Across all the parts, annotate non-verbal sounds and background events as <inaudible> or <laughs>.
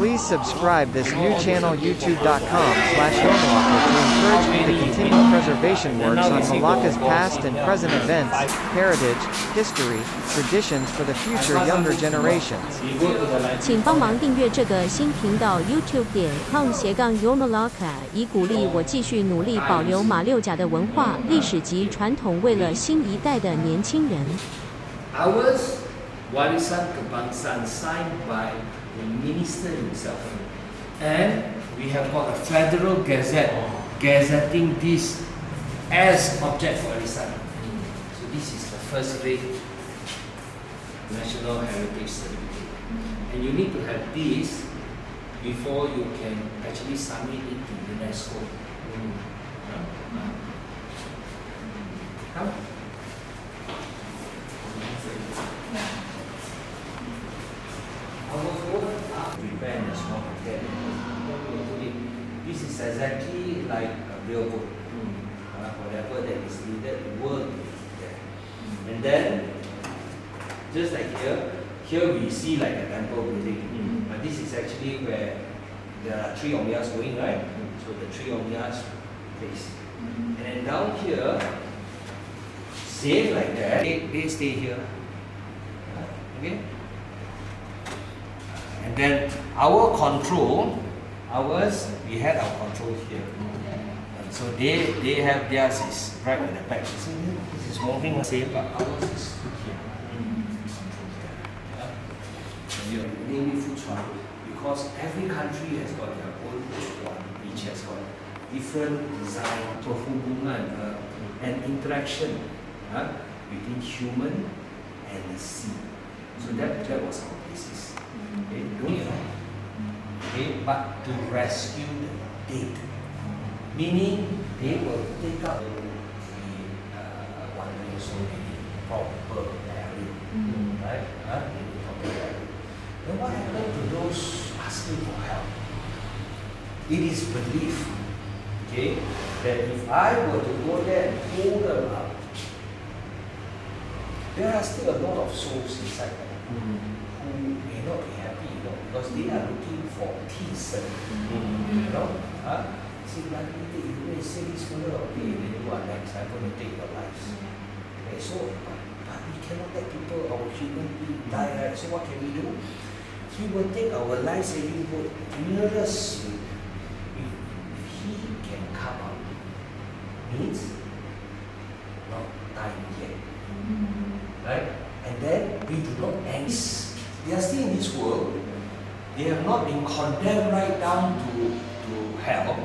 Please subscribe this new channel youtube.com slash Yomalaka to encourage me to continue preservation works on Malacca's past and present events, heritage, history, traditions for the future younger generations. 请帮忙订阅这个新频道 YouTube 点 com 斜杠 Yomalaka，以鼓励我继续努力保留马六甲的文化、历史及传统，为了新一代的年轻人。 Ours, Warisan Kebangsaan signed by the minister himself. And we have got a federal gazette gazetting this as object for Warisan. So this is the first rate national heritage certificate. And you need to have this before you can actually submit it to UNESCO. Mm. Huh? Mm. Huh? Our phone are prepare and small. This is exactly like a real book. Uh, whatever that is needed be there. And then, just like here, here we see like a temple building. But this is actually where there are three omyas going, right? So the three omyas place. And then down here, same like that, they, they stay here. Okay? And then our control, ours, we had our control here. And so they, they have theirs is right at the back. So this is moving the same, but ours is here. Yeah. And you name it Fuchuan because every country has got their own Fuchuan, which has got different design, perhubungan, uh, and interaction uh, between human and the sea. So that, that was our basis. Okay, don't know? Okay, but to rescue the dead. Meaning they will take out the uh, one million so many proper burial. Right? Huh? They proper burial. Then what happened to those asking for help? It is belief, okay, that if I were to go there and pull them up, there are still a lot of souls inside them who may not be happy, you know, because they are looking for peace. Eh? Mm-hmm. You know, huh? See, like you and say this fellow, okay, then you are next, I'm going to take your lives. Okay, so, but, but we cannot let people, our human being die, right? So what can we do? He will take our lives and he will nearest if, if he can come out. Means They have not been condemned right down to, to hell.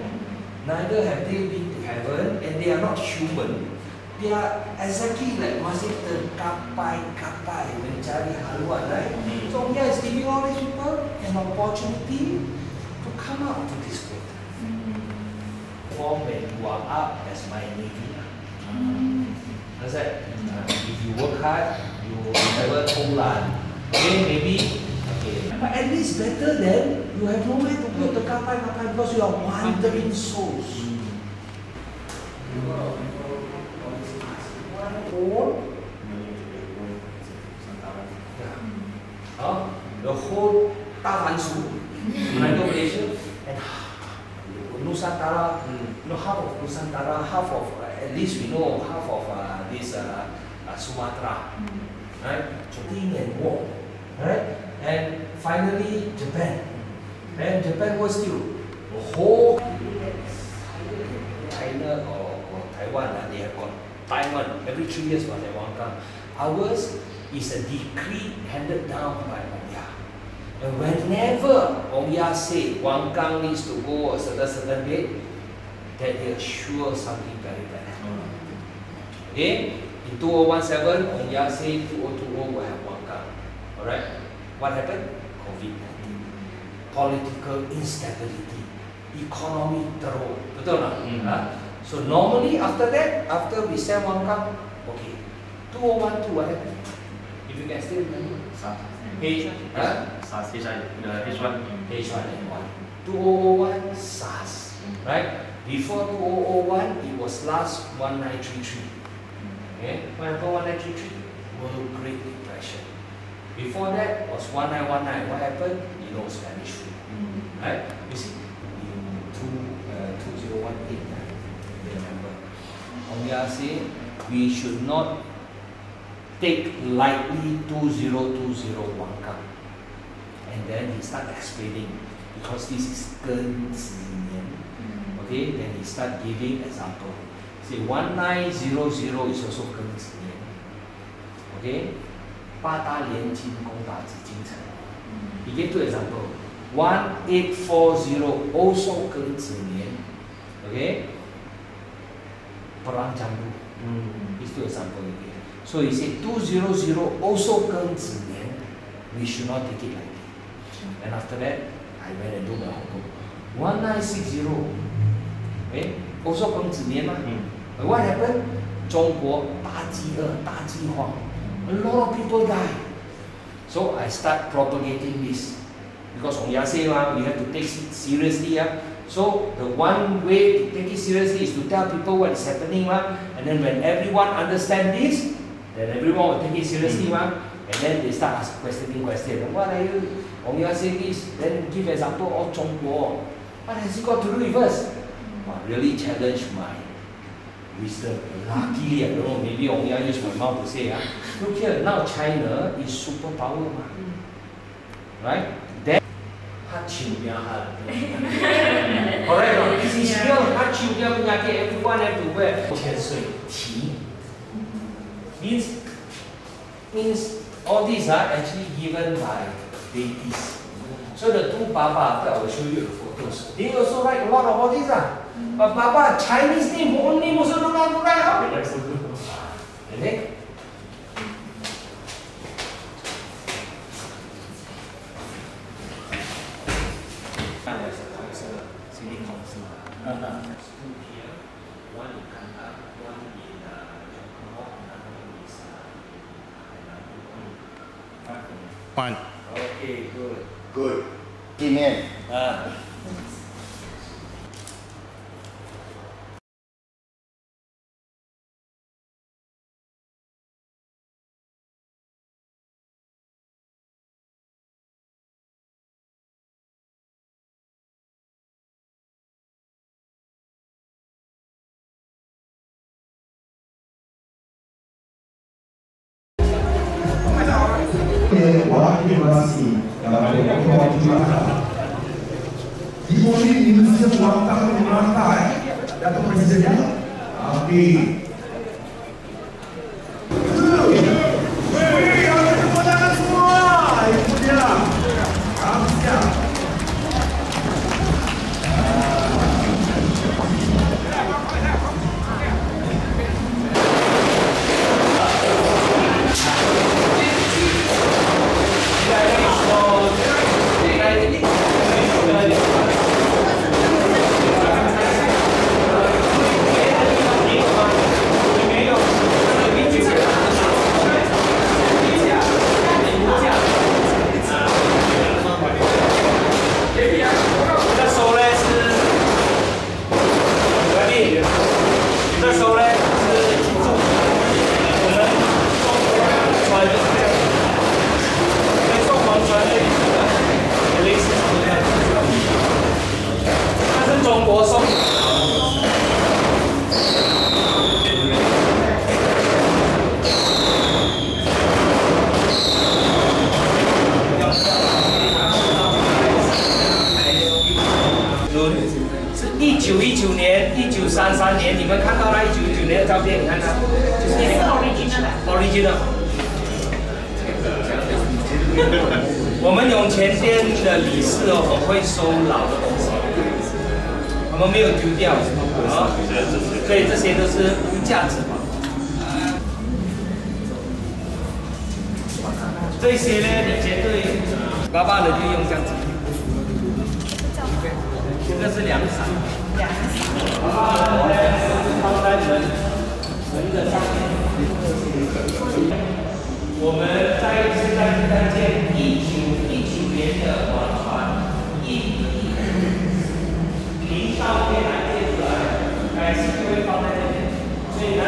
Neither have they been to heaven, and they are not human. They are exactly like masih terkapai-kapai mencari haluan, right? So Allah is giving all these people an opportunity to come out to this world. Form when you are up as my navy. That's it. Uh, if you work hard, you will never tolan. Okay, maybe. But at least better than you have nowhere to go to kapai kapai because you are wandering souls. The whole Tavansu, Manado Malaysia, and Nusantara, you know, half of Nusantara, half of, uh, at least we know half of uh, this uh, uh, Sumatra, right? Choking and war, right? And finally, Japan. And Japan was still the whole China or, or Taiwan, uh, they have got Taiwan every three years got their Wangkang. Ours is a decree handed down by Oya. And whenever Oya say Wangkang needs to go a certain certain date, that they assure something very bad. Okay? In 2017, Oya say 2020 will have Wangkang. Alright? What happened? COVID-19. Political instability. Economy teruk. Betul tak? Hmm. Ha? So normally after that, after we send Wangkang, okay. 2012 what happened? If you can still remember. SARS. H, huh? SARS, H1, the H1. H1N1. 2001 SARS, right? Before 2001, it was last 1933. Okay, what happened 1933? World Great Depression. Before that was 1919. What happened? You know, Spanish flu. right? You see, in two, uh, 2018, remember, Ongya say we should not take lightly 2020 Wangkang. And then he start explaining because this is 庚子年. Okay, then he start giving example. Say 1900 is also 庚子年. Okay, 八大连金攻打紫禁城. He gave two example. 1840 also 庚子年. Okay, Perang Jambu. These two example he gave. So he said 200 also 庚子年. We should not take it lightly. And after that, I went and do my homework. 1960, okay, also 庚子年嘛. But what happened? 中国大饥饿、大饥荒. A lot of people die. So I start propagating this. Because Ong Ya say ah, we have to take it seriously. Ah. So the one way to take it seriously is to tell people what is happening. Ah. And then when everyone understand this, then everyone will take it seriously. Ah. And then they start asking questioning questions. What are you? Ong Ya this, then give example of Zhongguo. What has it got to do with us? Wow, really challenge my wisdom. Luckily, I don't know, maybe only I use my mouth to say, uh, look here, now China is superpower. Ma. Right? That <laughs> Alright, no? this is real Hachimya Bunyaki, everyone everywhere. Means, means all these are actually given by deities. So the two Baba, that I will show you the photos, they also write a lot of all these. Uh. But Baba, Chinese name only Musulman Burai ho. Correct? One. Okay, good. Good. Amen. Ah. 三三年，你们看到那一九一九年的照片，你看看，就是那个 original。我们永泉店的理事哦，很会收老的东西，我们没有丢掉啊，所以这些都是无价值。这些呢，你绝对爸爸的就用这样子，这个是两伞。放在门门的上面。我们在现在是在建一九一九年的王船，一一零照片来建出来，改是就会放在这边，所以呢，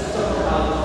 收到那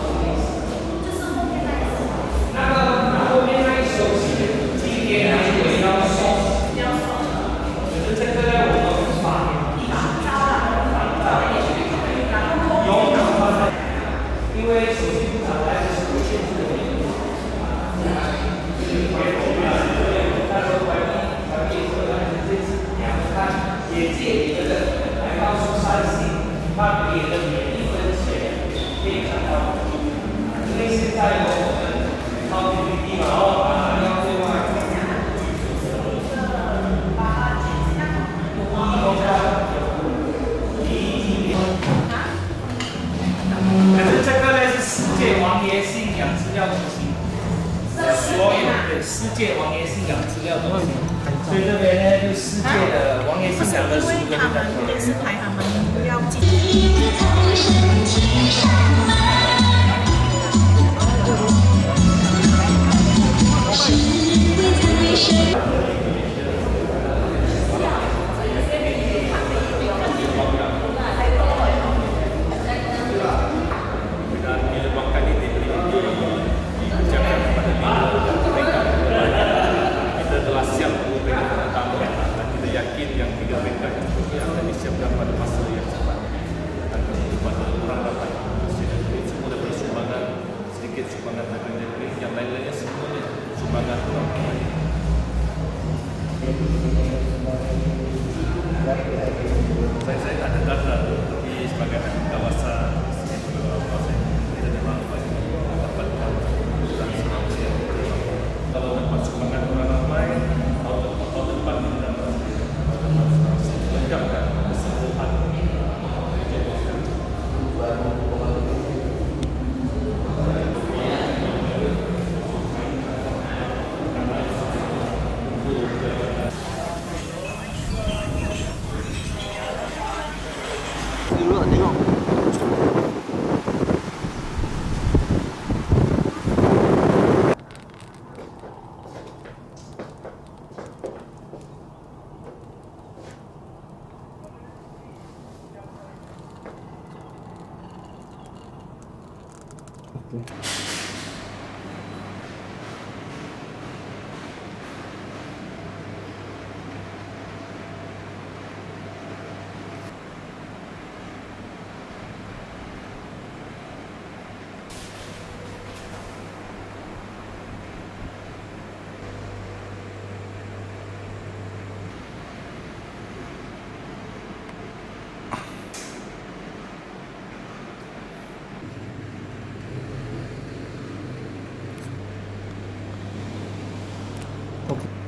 OK。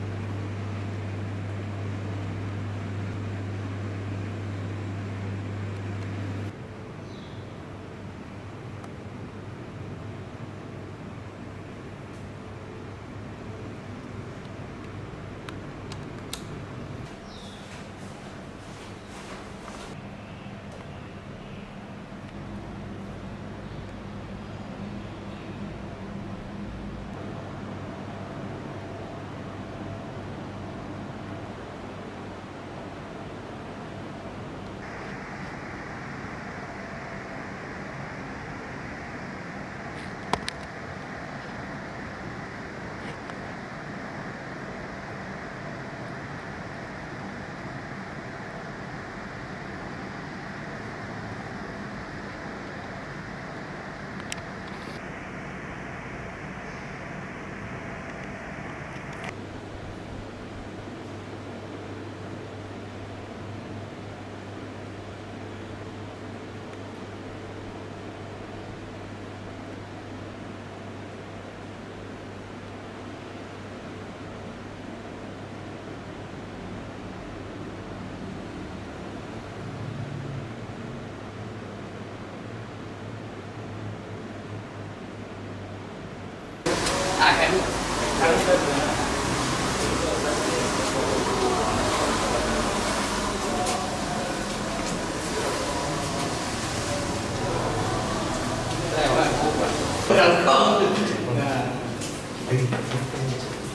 I have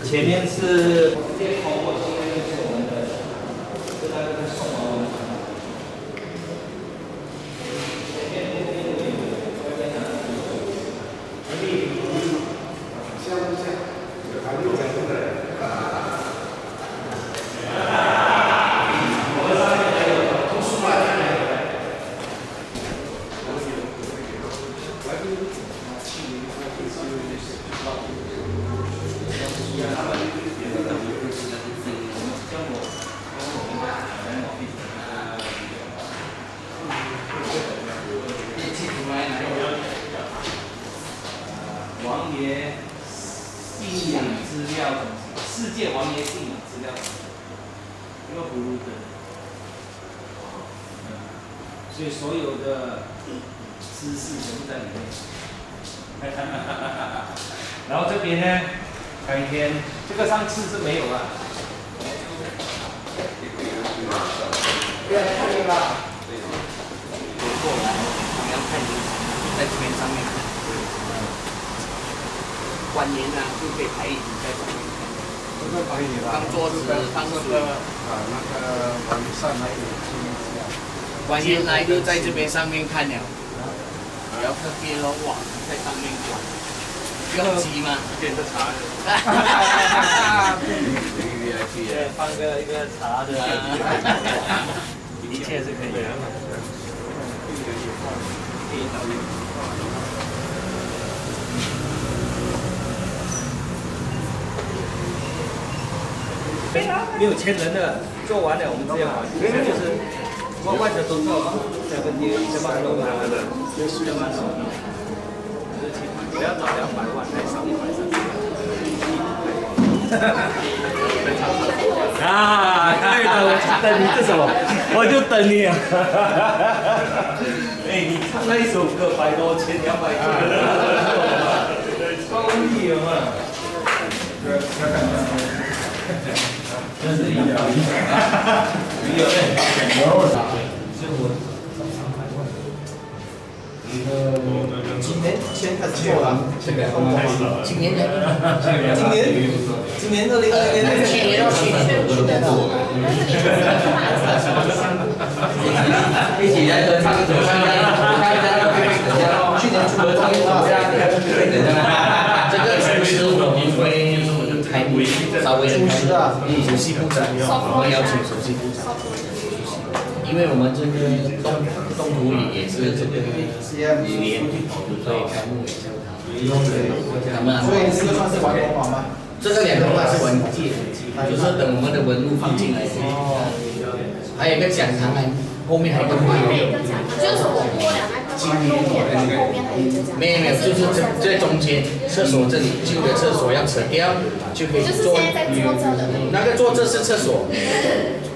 前面是。还有讲出来。就可以排一组在上面看。这个可以了。当桌子，当这水。个啊，那个晚上还有清一下。观音来就在这边上面看了，不要特别了哇，在上面管，不要急吗。点个茶，对，<laughs> 放个一个茶的，<laughs> 一切是可以的。没有签人的，做完了我们这样，现在就是外外的都做，这个你先慢弄来的，先慢弄。不要找两百万，太少一百三啊，对的，我就等你这首，我就等你啊！哎，你唱那一首歌百多千两百块，超厉害嘛！真是一样，没有嘞，有啥？所以我今年先开始做了，这个今年的，今年今年二零二零年，去年去年去年一起来喝唱个酒，看看看看，去年出了唱一首，这个厨师我们会开稍微的开首席部长，我们邀请首席部长，因为我们这个东东湖里也是这个年底所以开幕也叫他们，所以这个算是完工好吗？这个两个话是文件，就是等我们的文物放进来。还有一个讲堂呢，后面还有一个会有。就是我过了那个后面的后面还有一个这样。没有没有，就是这这中间厕所这里旧的厕所要扯掉，就可以就是做。现在在坐着的那个坐这是厕所。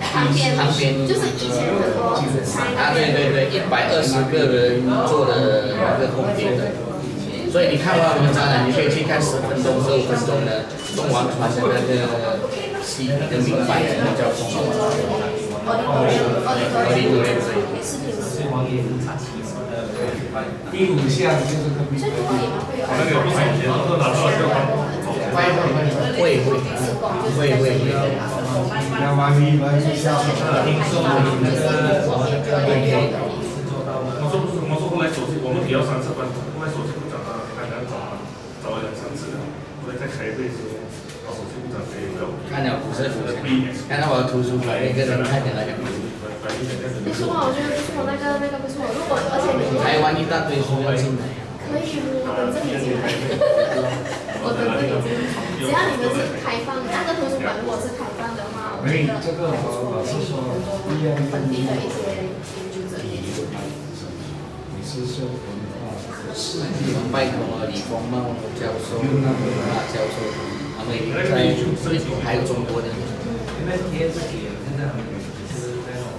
旁边旁边。就是以前很多啊对对对，一百二十个人坐的那个空间的。所以你看完我们展览，你可以去看十分钟、十五分钟的中王船的那个戏的明白什么叫中王船。哦，对对对。第五项就是跟所以如果你们会有那个不少钱都拿到就会会会会会。要完毕完毕下手。我说不是，我说后来手机，我们比较三次班，后来手机部长啊，还能找找了两三次，后来在开会时候，把手机部长给。看了不是不是，看到我的图书馆一个人看起来就不是。不错，我觉得不错，那个那个不错。如果而且你台湾一大堆书要进来。可以，我等着你进来。我等着你进来。只要你们是开放，那个图书馆如果是开放的话，我觉得这个老师说，一样本地的一些研究者也有。你是说文化是拜托李光茂教授、大教授，他们在还有中国的。因为贴自己现在就是在弄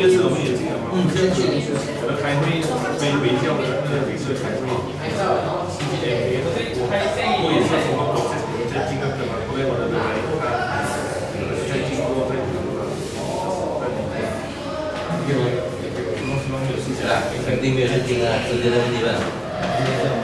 我第二次我们也进了嘛，我的开会被围掉的那个每次开会，我也是什么我在在进那个嘛，后来我的来他再经过再是啊，肯定没有事情啊，直接扔地了。然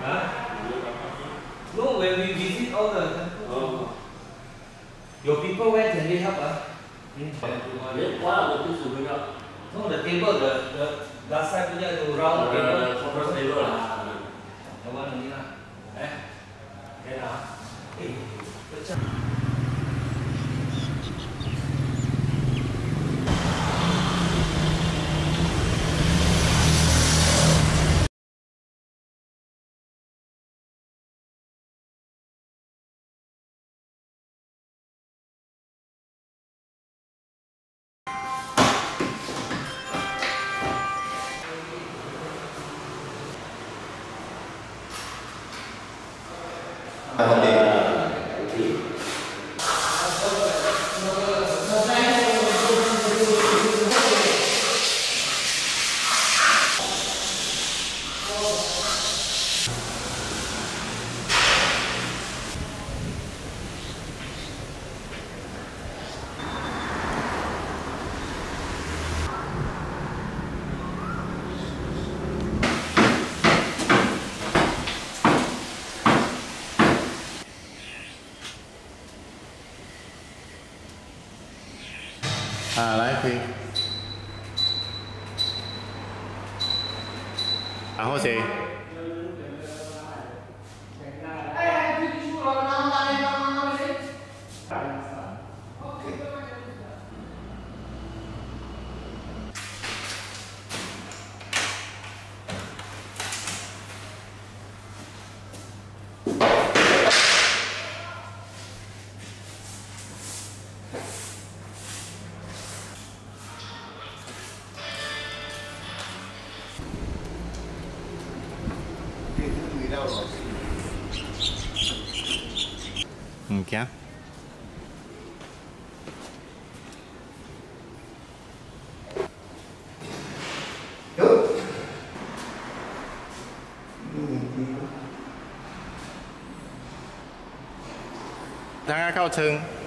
Huh? No, when we visit all the temples. Oh. Your people, where can they help us? Uh? Why are the things to bring up? No, the table, the, the that side punya the round table. The conference table lah. The one ini lah. Eh? Okay lah. Eh, macam. 唔惊。大家靠称。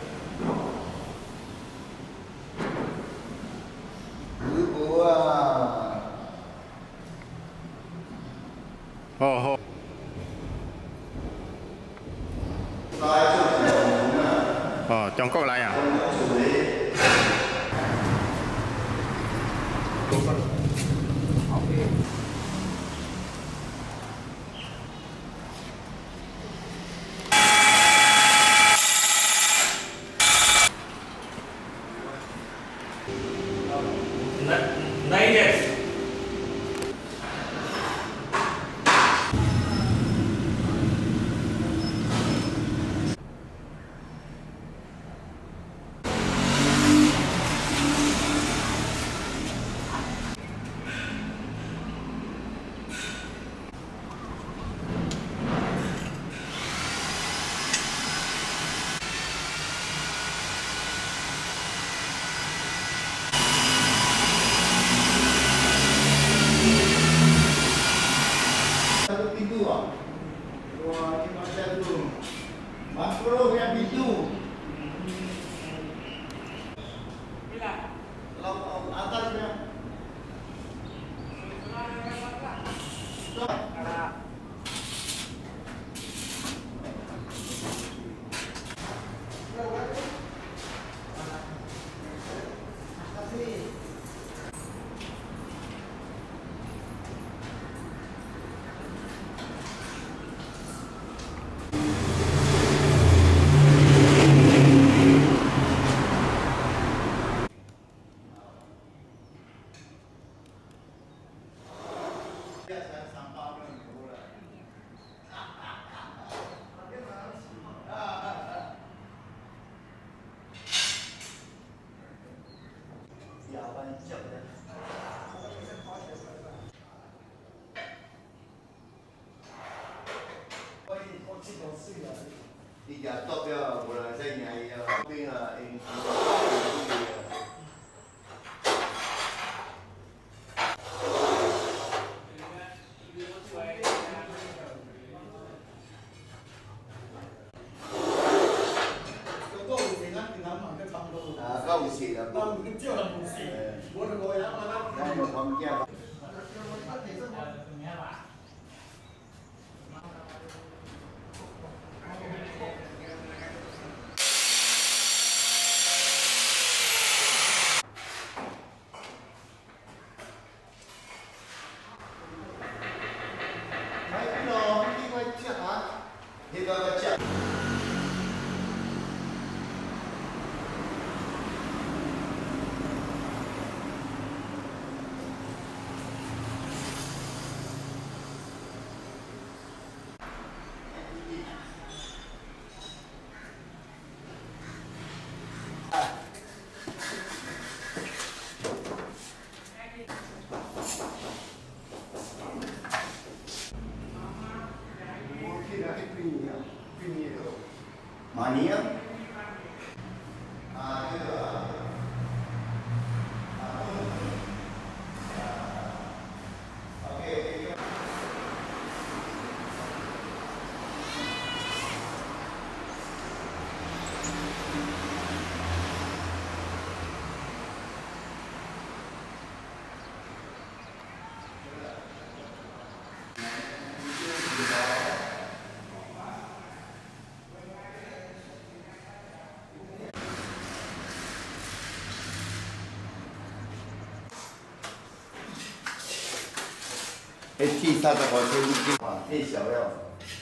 迄铁三十五千一斤嘛，太小了。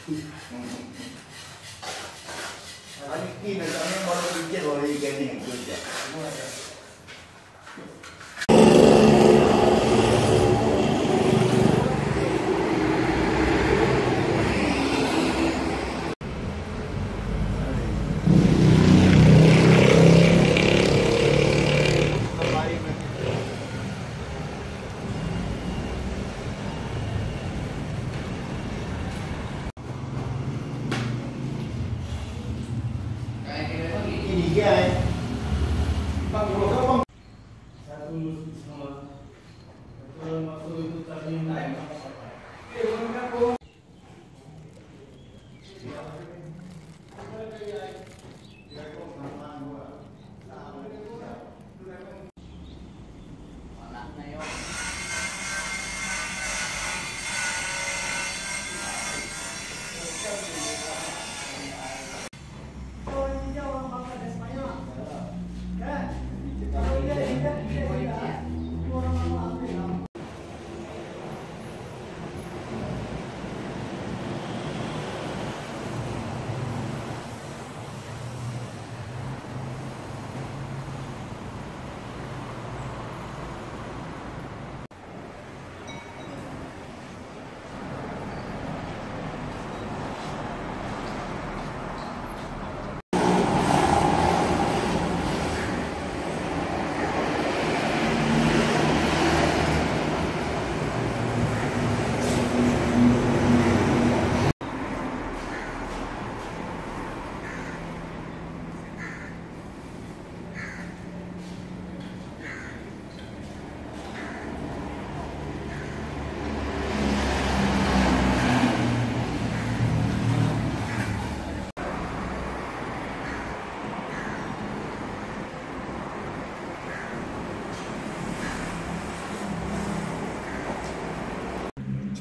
嗯。啊，你见了咱们我都理解我一个人就讲。你 ये है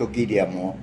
ソキリアも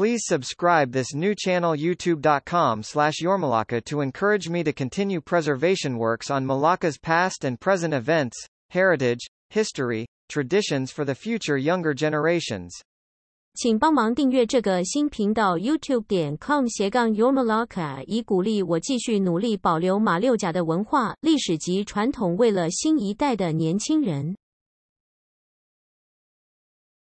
Please subscribe this new channel youtube.com slash yourmalacca to encourage me to continue preservation works on Malacca's past and present events, heritage, history, traditions for the future younger generations. 请帮忙订阅这个新频道 YouTube 点 com 斜杠 Your Malacca，以鼓励我继续努力保留马六甲的文化、历史及传统，为了新一代的年轻人。